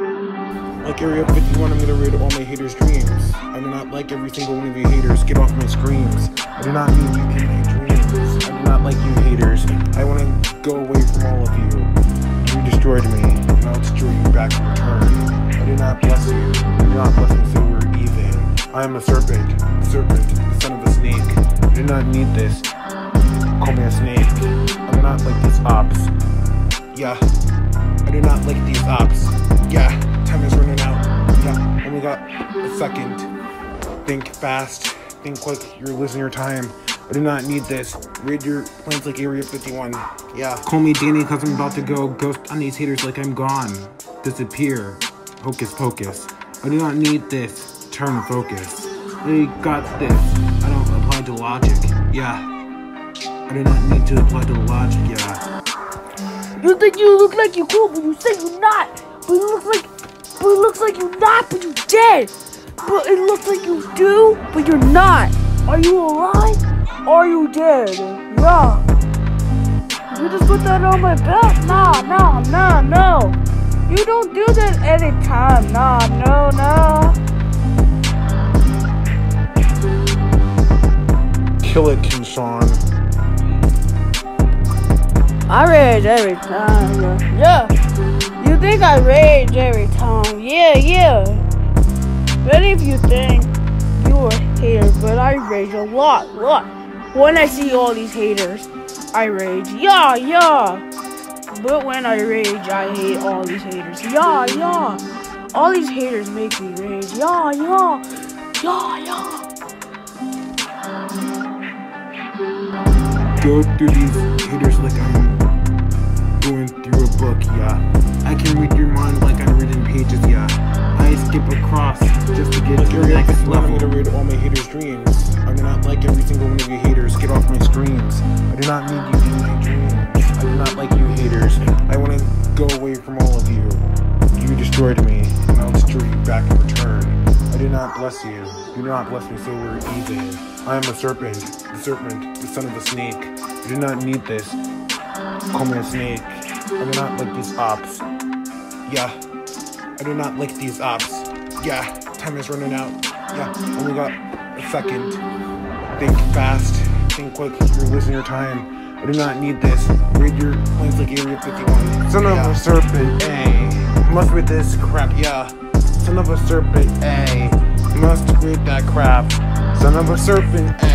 Like Area 51, I'm gonna raid all my haters' dreams. I do not like every single one of you haters. Get off my screams. I do not need you my dreams. I do not like you haters. I wanna go away from all of you. You destroyed me, and I'll destroy you back in return. I do not bless you. I do not bless me so we're even. I am a serpent. Serpent, the son of a snake. I do not need this. Call me a snake. I do not like these ops. Yeah. I do not like these ops. Second. Think fast. Think quick. You're losing your time. I do not need this. Raid your planes like Area 51. Yeah. Call me Danny because I'm about to go ghost on these haters like I'm gone. Disappear. Hocus pocus. I do not need this. Turn focus. I got this. I don't apply to logic. Yeah. I do not need to apply to logic. Yeah. You think you look like you cool, but you say you're not. But it looks like, but it looks like you're not, but you did. But it looks like you do, but you're not. Are you alive? Are you dead? Yeah. You just put that on my belt? Nah, nah, nah, no. You don't do that anytime. Nah, no, no. Kill it, King Sean. I rage every time. Yeah. yeah. You think I rage every time? Yeah, yeah. If you you're a hater, but I rage a lot, lot. When I see all these haters, I rage. Yeah, yeah. But when I rage, I hate all these haters. Yeah, yeah. All these haters make me rage. Yeah, yeah. Yeah, yeah. Go through these haters like I'm going through a book, yeah. I can read your mind like I'm reading pages, yeah. I skip across just to get to the next level. I'm gonna all my haters' dreams. I do not like every single one of you haters. Get off my screens. I do not need you in my dreams. I do not like you haters. I want to go away from all of you. You destroyed me, and I'll destroy you back in return. I do not bless you. Do not bless me so we're even. I am a serpent, the serpent, the son of a snake. I do not need this. Call me a snake. I do not like these ops. Yeah. I do not like these ops. Yeah. Time is running out. Yeah. Only got a second. Think fast. Think quick. You're losing your time. I do not need this. Read your planes like Area 51. Son of a serpent, A. Must read this crap, yeah. Son of a serpent, A. Must read that crap. Son of a serpent, A.